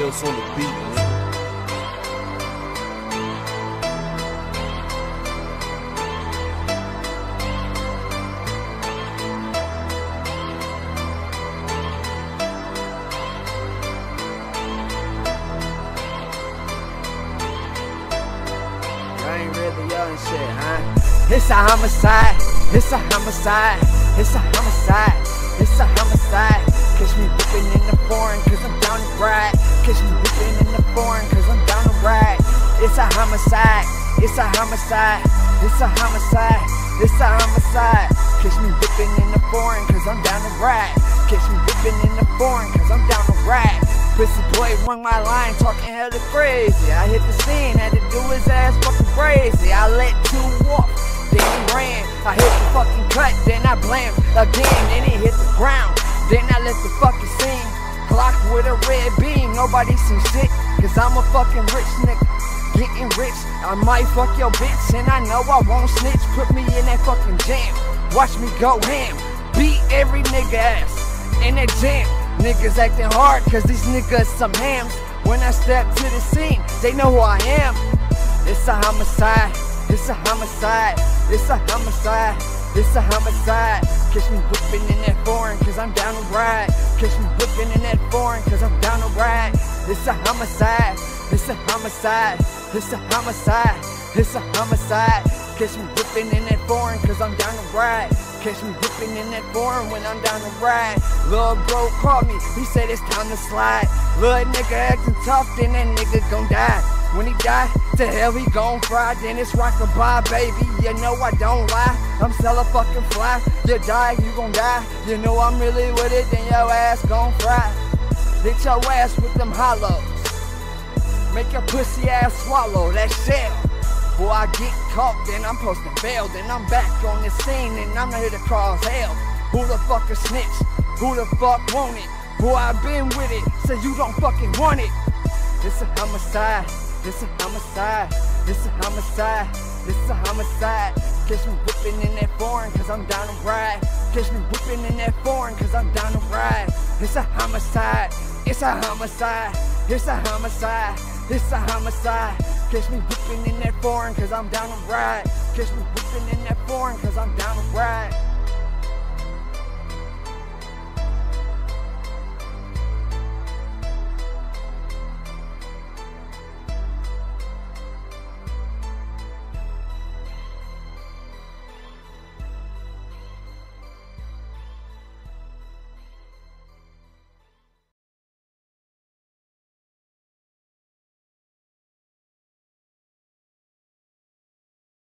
else on the beat, shit, huh? It's a homicide, it's a homicide, it's a homicide, it's a homicide. It's a homicide, it's a homicide, it's a homicide, it's a homicide. Catch me whipping in the foreign, cause I'm down to ride. Catch me whipping in the foreign, cause I'm down to ride. Pussy boy rung my line, talking hella crazy. I hit the scene, had to do his ass fucking crazy. I let two walk, then he ran. I hit the fucking cut, then I blamed again, then he hit the ground. Then I let the fucking scene clock with a red beam. Nobody see shit, cause I'm a fucking rich nigga. Getting rich, I might fuck your bitch, and I know I won't snitch. Put me in that fucking jam, watch me go ham. Beat every nigga ass in that jam. Niggas acting hard cause these niggas some hams. When I step to the scene, they know who I am. It's a homicide, it's a homicide, it's a homicide, it's a homicide. Catch me whipping in that foreign cause I'm down to ride. Catch me whipping in that foreign cause I'm down to ride. It's a homicide, it's a homicide, it's a homicide, it's a homicide. Catch me whipping in that foreign cause I'm down to ride. Catch me whipping in that foreign when I'm down to ride. Lil' bro called me, he said it's time to slide. Lil' nigga acting tough, then that nigga gon' die. When he die, to hell he gon' fry. Then it's rockabye, baby. You know I don't lie. I'm a fucking fly. You die, you gon' die. You know I'm really with it, then your ass gon' fry. Hit your ass with them hollows. Make your pussy ass swallow that shell. Boy, I get caught, then I'm posting bail. Then I'm back on the scene, and I'm here to cause hell. Who the fuck a snitch? Who the fuck want it? Boy, I been with it, so you don't fucking want it. It's a homicide, it's a homicide, it's a homicide, it's a homicide. Catch me whipping in that foreign, cause I'm down to ride. Catch me whipping in that foreign, cause I'm down to ride. It's a homicide, it's a homicide, it's a homicide, it's a homicide. Catch me whipping in that foreign, cause I'm down to ride. Catch me whipping in that foreign, cause I'm down.